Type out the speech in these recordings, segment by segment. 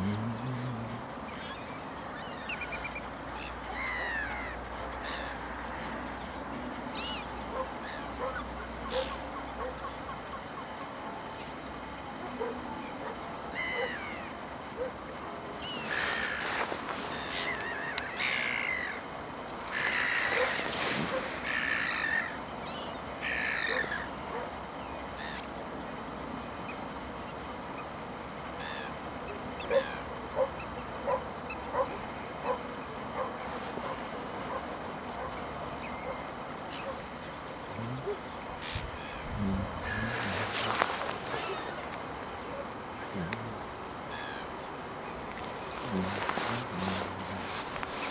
Mm-hmm.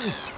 Mm-hmm.